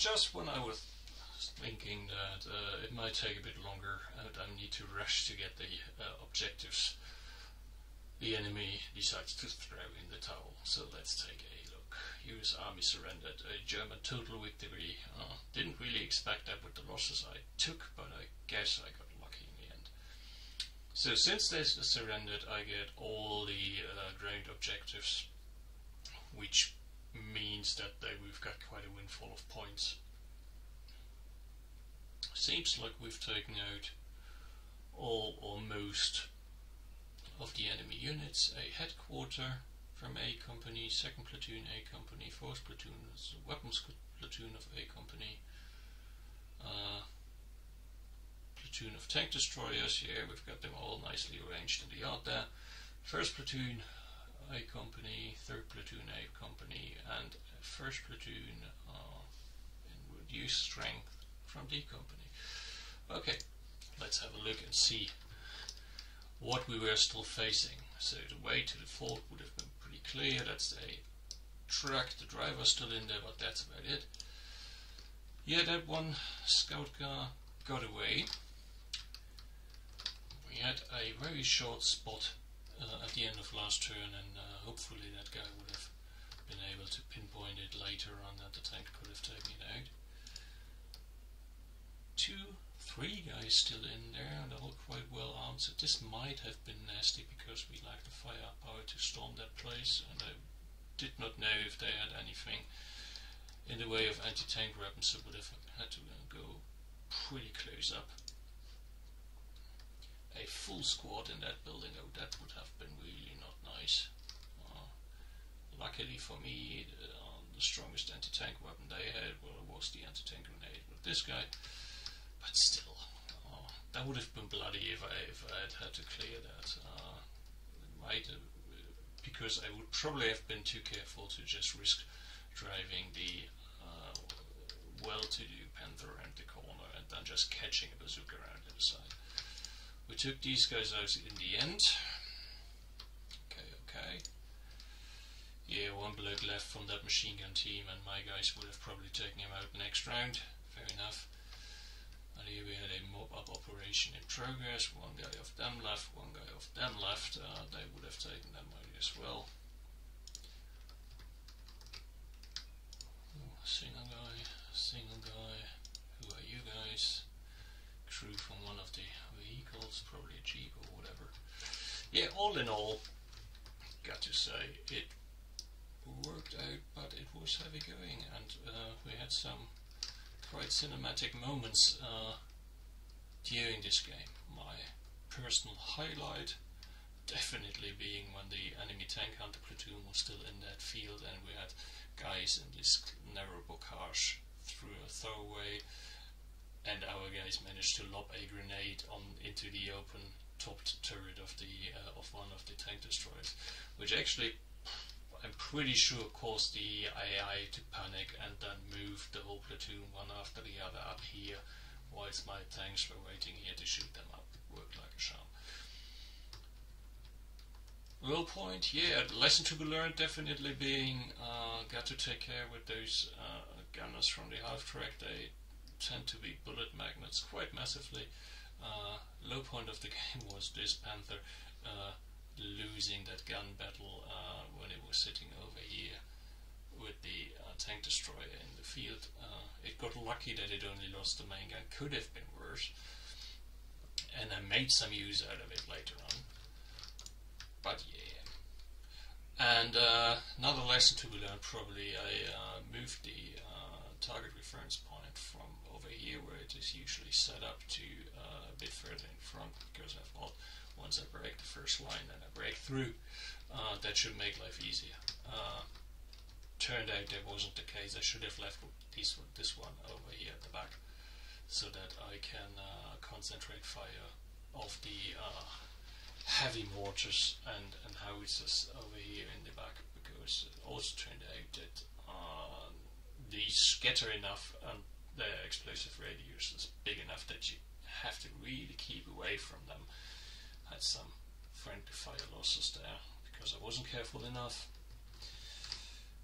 just when I was thinking that uh, it might take a bit longer and I need to rush to get the uh, objectives, the enemy decides to throw in the towel. So let's take a look. US Army surrendered, a German total victory. Uh, didn't really expect that with the losses I took, but I guess I got lucky in the end. So since they surrendered, I get all the uh, ground objectives, which means that they, we've got quite a windfall of points. Seems like we've taken out all or most of the enemy units. A headquarter from A company, second platoon A company, fourth platoon weapons platoon of A company, uh, platoon of tank destroyers. Here we've got them all nicely arranged in the yard there. First platoon A company, third platoon A company, and first platoon uh, in reduced strength from D company. Okay, let's have a look and see what we were still facing. So the way to the fort would have been pretty clear. That's a truck, the driver's still in there, but that's about it. Yeah, that one scout car got away. We had a very short spot uh, at the end of last turn and uh, hopefully that guy would have been able to pinpoint it later on that the tank could have taken it out. Two three guys still in there and all quite well armed so this might have been nasty because we lacked the firepower to storm that place and I did not know if they had anything in the way of anti-tank weapons so would have had to go pretty close up. A full squad in that building, oh that would have been really not nice. Uh, luckily for me, uh, the strongest anti-tank weapon they had well, was the anti-tank grenade. with this guy, but still, oh, that would have been bloody if I if I had had to clear that. Uh, might have, because I would probably have been too careful to just risk driving the uh, well-to-do Panther around the corner and then just catching a bazooka around the side. We took these guys out in the end. Okay, okay. Yeah, one bloke left from that machine gun team and my guys would have probably taken him out next round. Fair enough. And here we had a mop-up operation in progress. One guy of them left, one guy of them left. Uh, they would have taken them out as well. Ooh, single guy, single guy. Who are you guys? Crew from one of the vehicles, probably a jeep or whatever. Yeah, all in all, got to say it worked out, but it was heavy going, and uh, we had some quite cinematic moments uh, during this game. My personal highlight definitely being when the enemy tank hunter platoon was still in that field and we had guys in this narrow bocage through a throwaway and our guys managed to lob a grenade on into the open topped tank destroyers which actually I'm pretty sure caused the AI to panic and then move the whole platoon one after the other up here whilst my tanks were waiting here to shoot them up. Worked like a charm. Low point, yeah, lesson to be learned definitely being uh, got to take care with those uh, gunners from the half track. They tend to be bullet magnets quite massively. Uh, low point of the game was this Panther uh, losing that gun battle uh, when it was sitting over here with the uh, tank destroyer in the field. Uh, it got lucky that it only lost the main gun, could have been worse. And I made some use out of it later on. But yeah. And uh, another lesson to be learned probably, I uh, moved the uh, target reference point from over here where it is usually set up to a bit further in front because I thought once I break the first line then I break through, uh, that should make life easier. Uh, turned out that wasn't the case. I should have left this one, this one over here at the back so that I can uh, concentrate fire of the uh, heavy mortars and, and howitzers over here in the back because it also turned out that uh, these scatter enough and their explosive radius is big enough that you have to really keep away from them had some friendly fire losses there because I wasn't careful enough.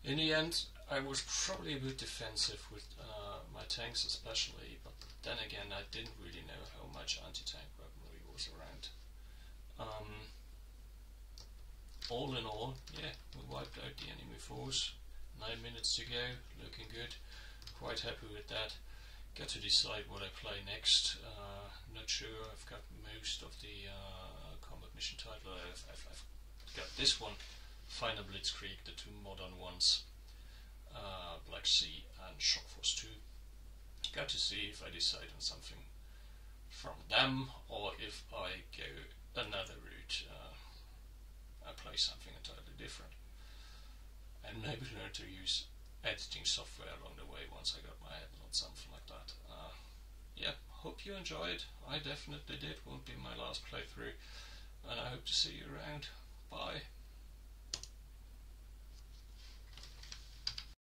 In the end, I was probably a bit defensive with uh, my tanks especially, but then again I didn't really know how much anti-tank weaponry was around. Um, all in all, yeah, we wiped out the enemy force. Nine minutes to go, looking good. Quite happy with that. Got to decide what I play next. Uh, not sure. I've got most of the uh, combat mission title. I've, I've, I've, got this one, Final Blitzkrieg, the two modern ones, uh, Black Sea and Shock Force 2. Got to see if I decide on something from them or if I go another route. Uh, I play something entirely different. And maybe learn to use editing software along the way once I got my head on something like that. Uh, yeah, hope you enjoyed. I definitely did. Won't be my last playthrough. And I hope to see you around. Bye.